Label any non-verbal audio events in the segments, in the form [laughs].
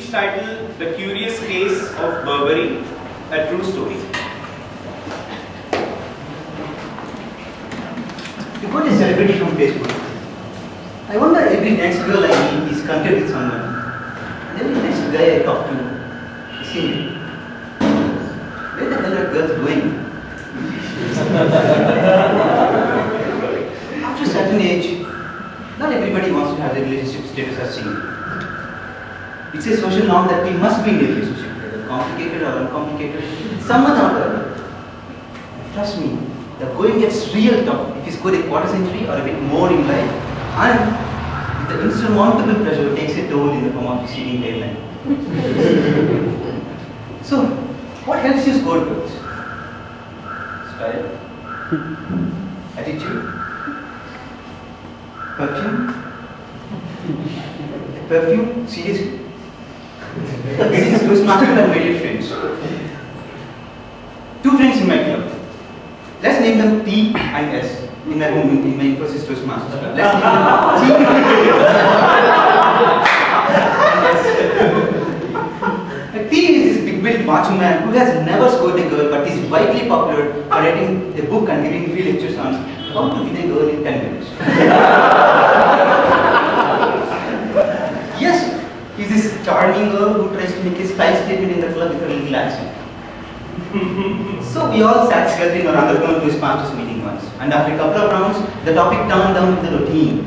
speech titled The Curious Case of Burberry, a True Story. You got a celebrity Facebook. I wonder every next girl I meet is connected with someone. And every next guy I talk to is saying, where the hell are girls going? [laughs] After a certain age, not everybody wants to have a relationship status as single. It's a social norm that we must be in a relationship, whether complicated or uncomplicated, someone or other. Trust me, the going gets real tough if you score a quarter century or a bit more in life, and the insurmountable pressure takes a toll in the form of receding hairline. [laughs] so, what helps you score girls? Style? Attitude? Perfume? Perfume? Seriously? This is Toastmaster and immediate friends. Two friends in my club. Let's name them T and S in my home in my Infosys Toastmaster. Let's name them T. T is this big built macho man who has never scored a girl but is widely popular for writing a book and giving free lectures on how to win a girl in 10 minutes. yes, he's this charming girl who tries to make a style statement in the club with a little accent. so we all sat together in our underground to his sponsors meeting once. And after a couple of rounds, the topic turned down to the routine.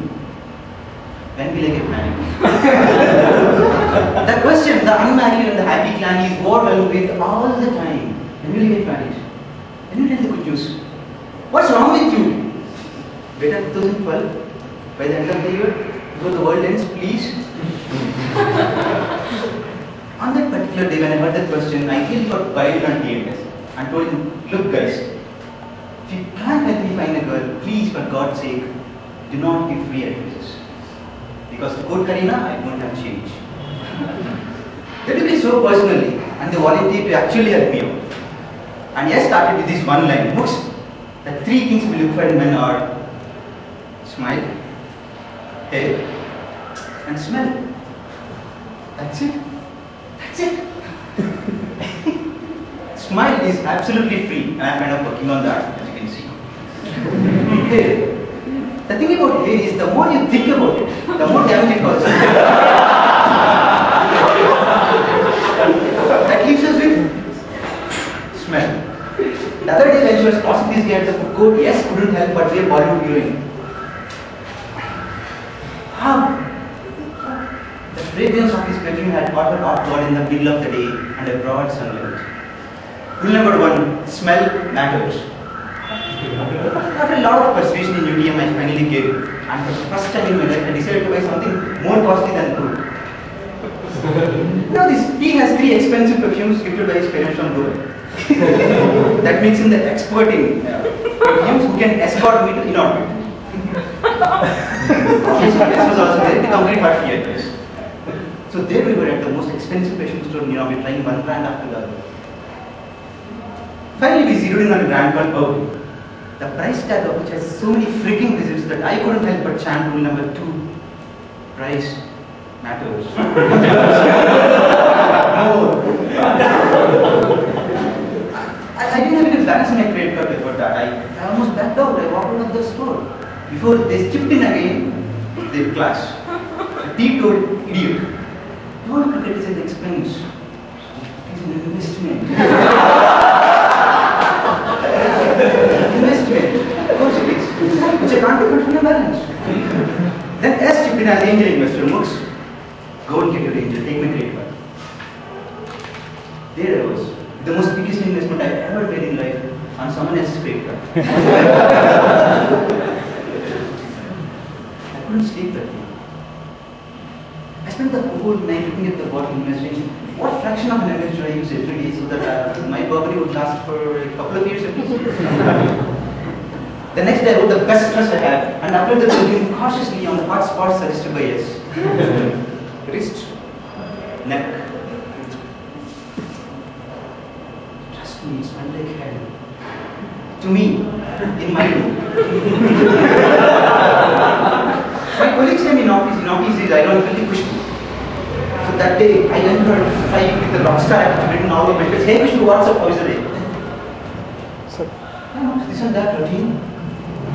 When will I get married? [laughs] the question, the unmarried and the happy clan is overwhelmed with all the time. When will you get married? When will you tell the good news? What's wrong with you? Better 2012. By the end of the year, before the world ends, please. On that particular day when I heard that question, I really got wild on TMS and told him, look guys, if you can't help me find a girl, please for God's sake, do not give free addresses. Because quote Karina, I won't have change. they took it so personally and they volunteered to actually help me out. And yes, started with this one line, books. The three things we look for in men are smile, hair, and smell. That's it. That's it. Smile is absolutely free, and I'm kind of working on that, as you can see. hair. The thing about hair is the more you think about it, the more damage it causes. that leaves us with smell. The other day when she was crossing this gate at the food court, yes, couldn't help but be a Bollywood heroine. How? The fragrance of his perfume had caught her off guard in the middle of the day and a broad sunlight. Rule number one, smell matters. After a lot of persuasion in UTM, I finally gave. And for the first time in my life, I decided to buy something more costly than food. now this he has three expensive perfumes gifted by his parents from Dubai. [laughs] that makes him the expert in perfumes who can escort me to inorbit. this [laughs] was also there, the complete part here. So there we were at the most expensive perfume store in Inorbit, trying one brand after the other. Finally, we zeroed in on a brand called. The price tag of which has so many freaking visits that I couldn't help but chant rule number two. Price matters. [laughs] I, I didn't have any balance in my credit card before that. I, I almost backed out. I walked out of the store. Before they chipped in again, they clashed. The T told is an expense. It's an investment. investment. Of course it is. Which I can't take from the balance. then S in as angel investor. Mooks, go and get your angel. Take my credit card. There I was. The most biggest investment I ever made in life on someone else's credit card. [laughs] I couldn't sleep that night. The whole night looking at the bottle imagining what fraction of energy should I use every day so that uh, my Burberry would last for a couple of years at least. the next day I wrote the best dress I have and after the looking cautiously on the hot spots suggested by yes. Wrist, neck. Trust me, it smelled like hell. To me, in my room. [laughs] My colleagues in office, in office is ironically pushed me. That day, I entered five with the rockstar attitude written all over my face. Hey, Vishnu, what's up? How is the day? Sir. No, this and that routine.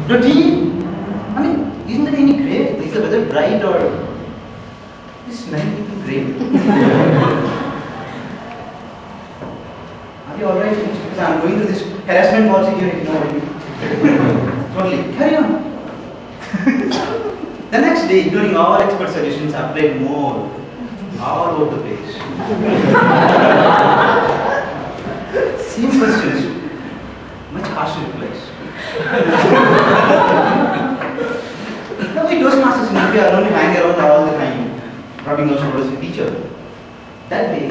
Routine? I mean, isn't that any great? Is the weather bright or is night even great? Are you alright? Because I'm going through this harassment policy here, ignoring me. totally. Carry on. [laughs] the next day, ignoring all expert suggestions, I played more. All over the place. Same questions. Much harsher replies. now we Toastmasters in India are only hang around all the time, rubbing our shoulders with each other. That day,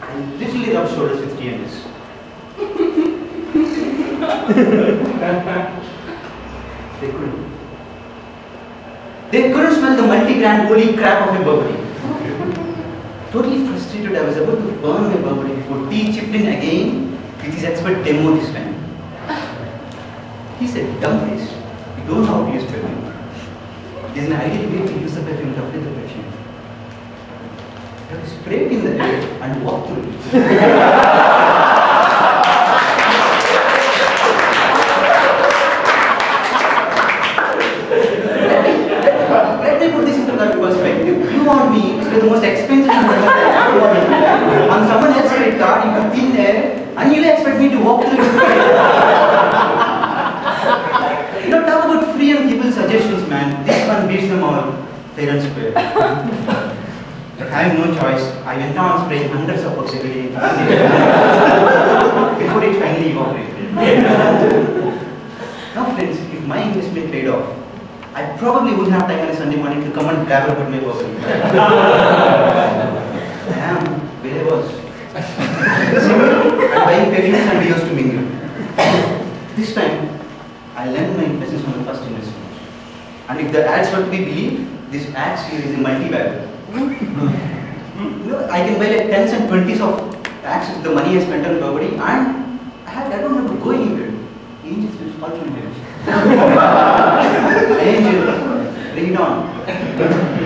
I literally rubbed shoulders with TNS. they couldn't. They couldn't smell the multi-grand holy crap of a Burberry. Totally frustrated, I was about to burn my Burberry before T chipped in again with his expert demo this time. He said, dumb you don't know how to use perfume. There's an ideal way to use the perfume to apply the perfume. You have to spray it in the air and walk through it. [laughs] Let me put this into that perspective. You want me to spend on someone else's credit card, you have been there, and you expect me to walk through it. You know, talk about free and give suggestions, man. This one beats them all, and square. But having no choice, I went on spraying hundreds of bucks every day before it finally evaporated. now, friends, if my investment paid off, I probably wouldn't have time on a Sunday morning to come and grab about my work. I am where I was. I'm buying perfumes and deos to mingle. This time, I learned my business from the first investment. And if the ads what to be believed, this ad here is a multi-bagger. you know, I can buy like tens and twenties of ads with the money I spent on Burberry and I, had, I don't have to go anywhere. Angels will fall from here. [laughs] Angels, bring it on.